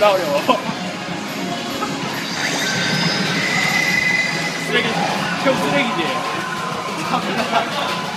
졸라 어려워. 쓰레기, 형 쓰레기지? 아니, 대단히